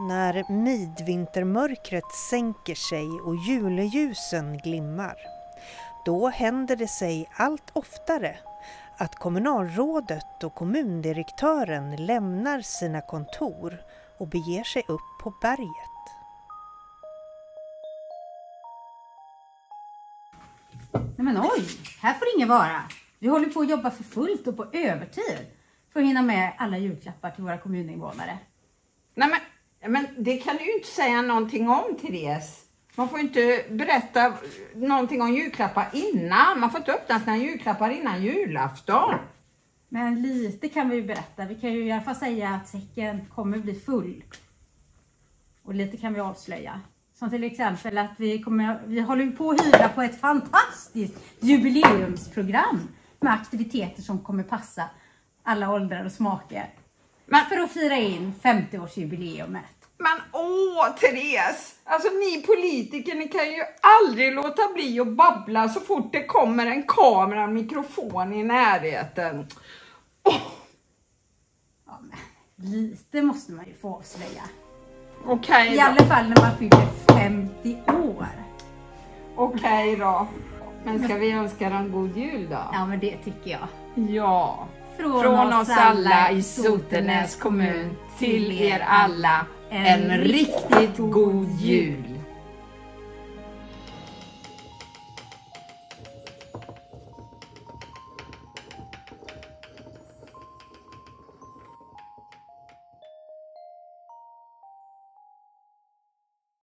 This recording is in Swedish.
när midvintermörkret sänker sig och juleljusen glimmar. Då händer det sig allt oftare att kommunalrådet och kommundirektören lämnar sina kontor och beger sig upp på berget. Nej men oj, här får ingen vara. Vi håller på att jobba för fullt och på övertid för att hinna med alla julklappar till våra kommuninvånare. Nej men, men det kan du ju inte säga någonting om Therese. Man får inte berätta någonting om julklappar innan. Man får inte öppna sina julklappar innan julafton. Men lite kan vi ju berätta. Vi kan ju i alla fall säga att säcken kommer bli full. Och lite kan vi avslöja. Som till exempel att vi, kommer, vi håller på att hyra på ett fantastiskt jubileumsprogram med aktiviteter som kommer passa alla åldrar och smaker. Men, för att fira in 50-årsjubileumet. Åh Therese! Alltså ni politiker, ni kan ju aldrig låta bli att babbla så fort det kommer en kamera mikrofon i närheten. Oh. Ja, men, lite måste man ju få avslöja. Okej okay, I alla fall när man fyller 50 år. Okej okay, då. Men ska vi önska dem god jul då? Ja men det tycker jag. Ja. Från, Från oss alla i Sotenäs kommun till er alla en riktigt god jul.